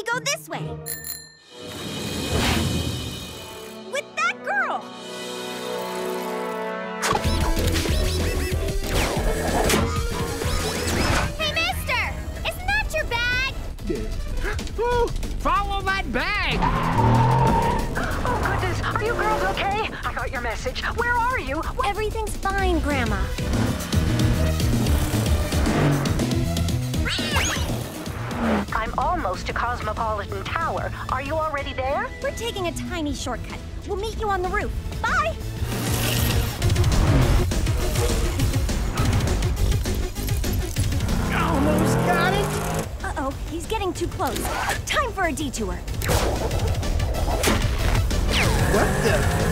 We go this way. With that girl! Hey, mister! Isn't that your bag? Ooh, follow that bag! Oh, goodness. Are you girls okay? I got your message. Where are you? Everything's fine, Grandma. I'm almost to Cosmopolitan Tower. Are you already there? We're taking a tiny shortcut. We'll meet you on the roof. Bye! Almost got it! Uh-oh, he's getting too close. Time for a detour. What the?